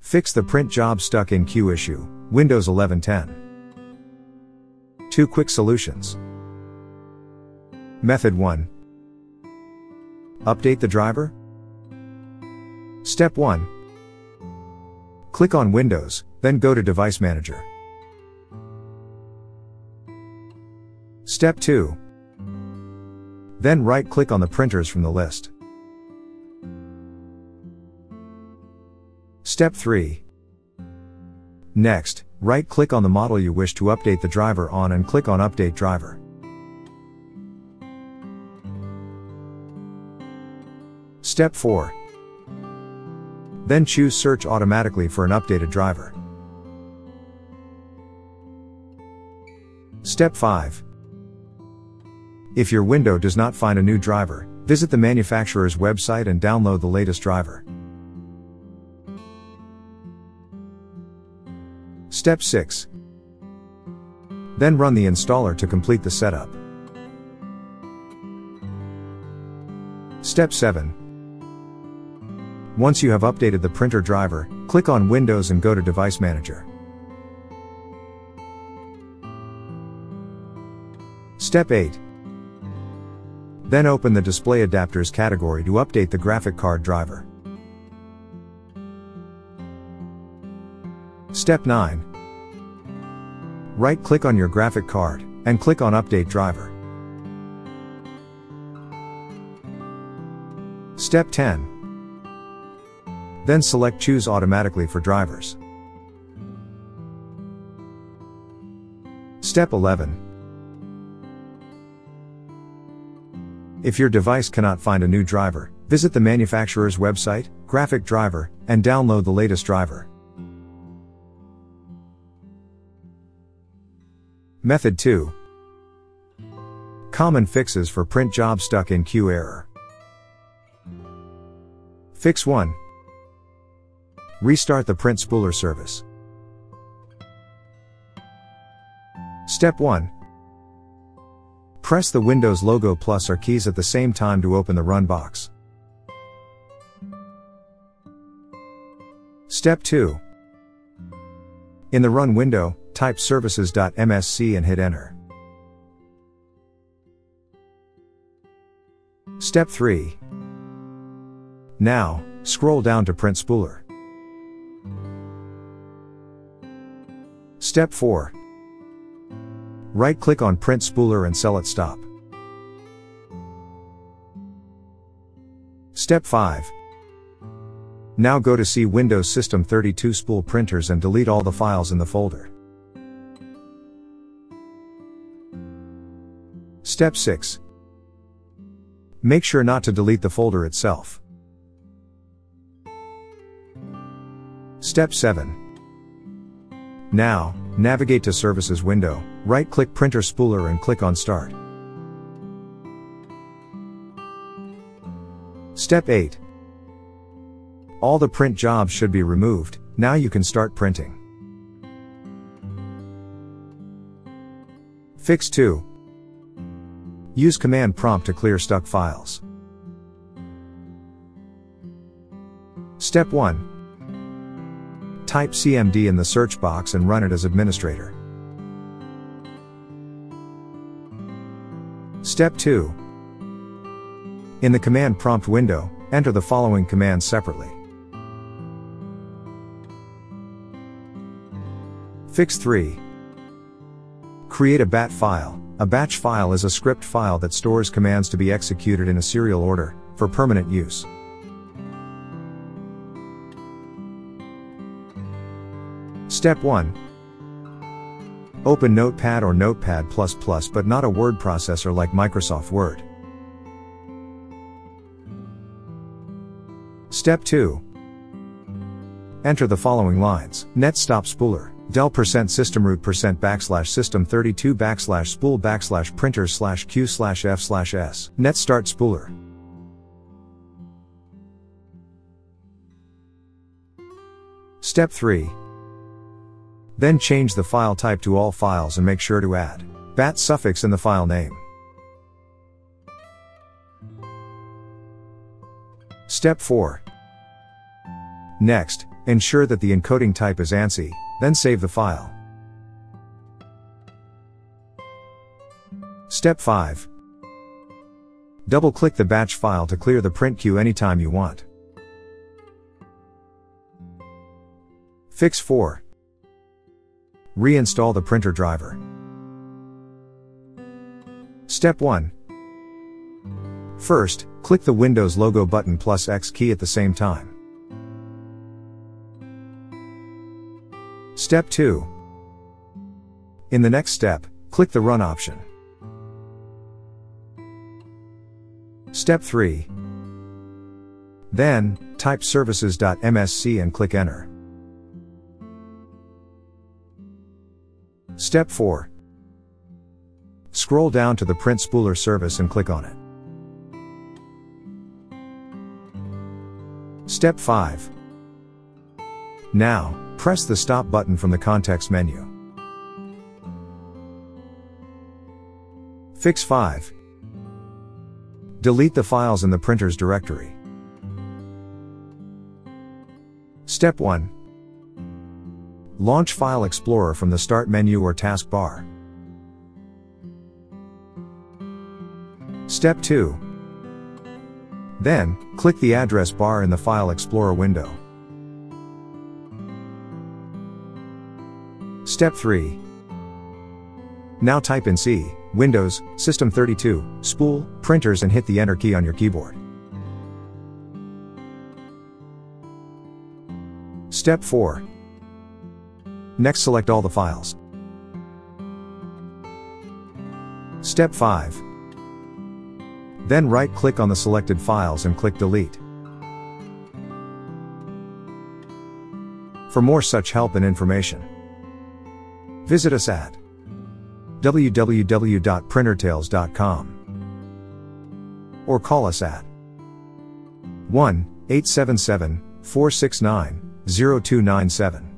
Fix the print job stuck in queue issue, Windows 11 10. Two quick solutions. Method 1. Update the driver. Step 1. Click on Windows, then go to Device Manager. Step 2. Then right click on the printers from the list. Step 3. Next, right click on the model you wish to update the driver on and click on Update Driver. Step 4. Then choose Search automatically for an updated driver. Step 5. If your window does not find a new driver, visit the manufacturer's website and download the latest driver. Step 6. Then run the installer to complete the setup. Step 7. Once you have updated the printer driver, click on Windows and go to Device Manager. Step 8. Then open the Display Adapters category to update the graphic card driver. Step 9. Right click on your graphic card and click on Update Driver. Step 10. Then select Choose automatically for drivers. Step 11. If your device cannot find a new driver, visit the manufacturer's website, graphic driver, and download the latest driver. Method 2. Common fixes for print job stuck in queue error. Fix 1. Restart the print spooler service. Step 1. Press the Windows logo plus R keys at the same time to open the run box. Step 2. In the run window, type services.msc and hit enter. Step 3. Now, scroll down to print spooler. Step 4. Right click on print spooler and select stop. Step 5. Now go to C Windows System 32 spool printers and delete all the files in the folder. Step 6. Make sure not to delete the folder itself. Step 7. Now, navigate to Services window, right-click Printer Spooler and click on Start. Step 8. All the print jobs should be removed, now you can start printing. Fix 2. Use command prompt to clear stuck files. Step 1. Type CMD in the search box and run it as administrator. Step 2. In the command prompt window, enter the following commands separately. Fix 3. Create a BAT file. A batch file is a script file that stores commands to be executed in a serial order, for permanent use. Step 1. Open Notepad or Notepad++ but not a word processor like Microsoft Word. Step 2. Enter the following lines. Net stop spooler. Del percent system root percent backslash system 32 backslash spool backslash printer slash q slash f slash s. Net start spooler. Step 3. Then change the file type to all files and make sure to add bat suffix in the file name. Step 4. Next, Ensure that the encoding type is ANSI, then save the file. Step 5. Double click the batch file to clear the print queue anytime you want. Fix 4. Reinstall the printer driver. Step 1. First, click the Windows logo button plus X key at the same time. Step 2. In the next step, click the Run option. Step 3. Then, type services.msc and click Enter. Step 4. Scroll down to the Print Spooler service and click on it. Step 5. Now, press the Stop button from the context menu. Fix 5. Delete the files in the printer's directory. Step 1. Launch File Explorer from the Start menu or taskbar. Step 2. Then, click the address bar in the File Explorer window. Step 3. Now type in C, Windows, System 32, Spool, Printers and hit the Enter key on your keyboard. Step 4. Next select all the files. Step 5. Then right click on the selected files and click Delete. For more such help and information, visit us at www.printertales.com or call us at 1 877 469 0297.